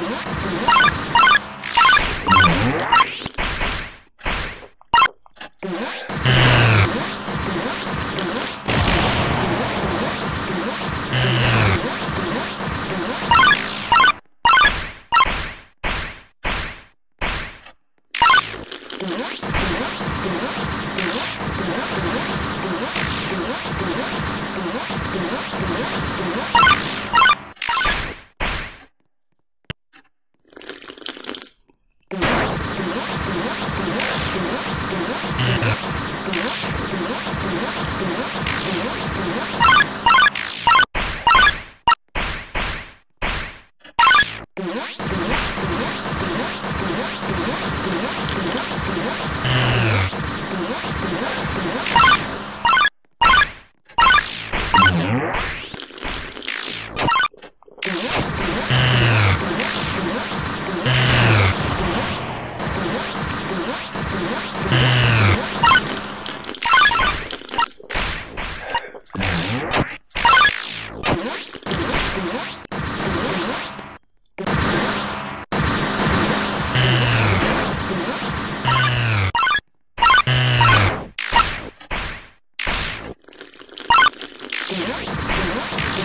What? Yeah.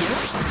What?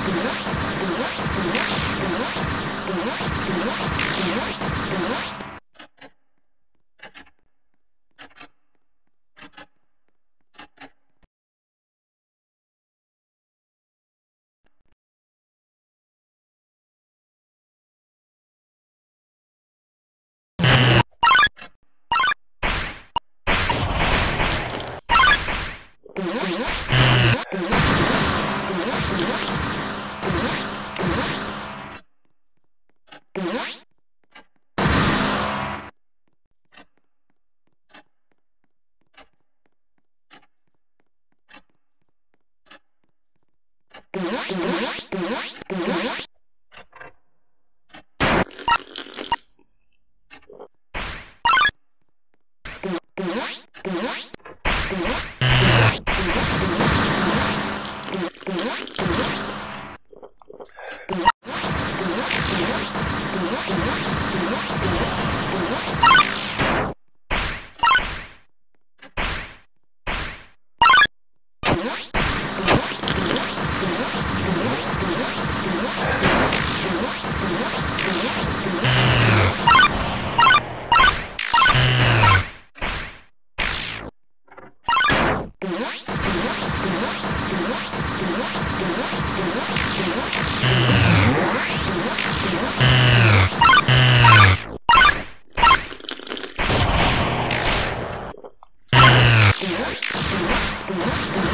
Let's go.